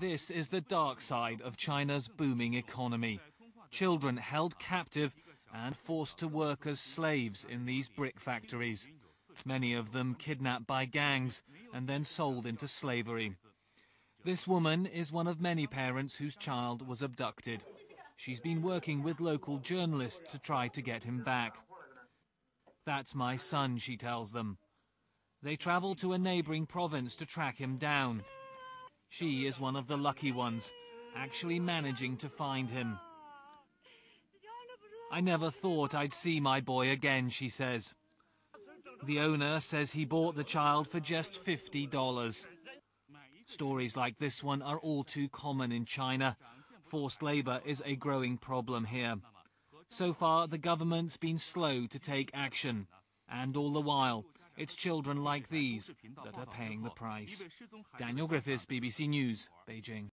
This is the dark side of China's booming economy. Children held captive and forced to work as slaves in these brick factories. Many of them kidnapped by gangs and then sold into slavery. This woman is one of many parents whose child was abducted. She's been working with local journalists to try to get him back. That's my son, she tells them. They travel to a neighboring province to track him down. She is one of the lucky ones, actually managing to find him. I never thought I'd see my boy again, she says. The owner says he bought the child for just $50. Stories like this one are all too common in China. Forced labor is a growing problem here. So far, the government's been slow to take action. And all the while, it's children like these that are paying the price. Daniel Griffiths, BBC News, Beijing.